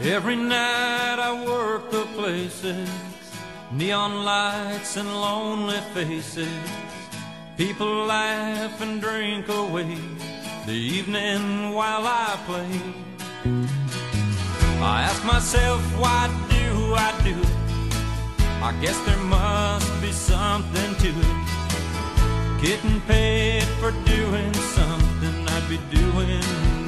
Every night I work the places, neon lights and lonely faces. People laugh and drink away the evening while I play. I ask myself, why do I do it? I guess there must be something to it. Getting paid for doing something I'd be doing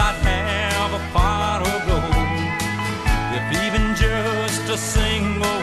I'd have a pot of gold. If even just a single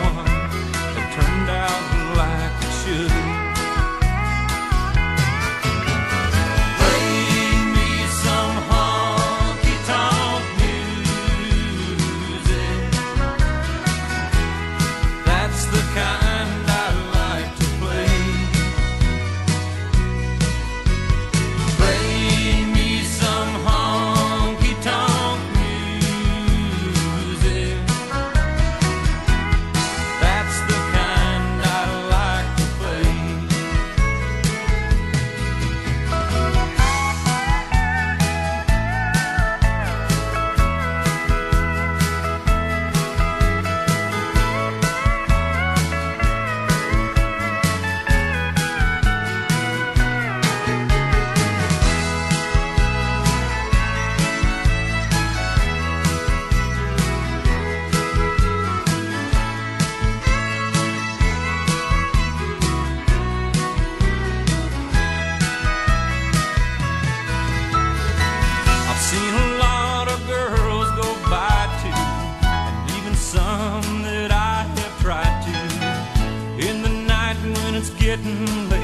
written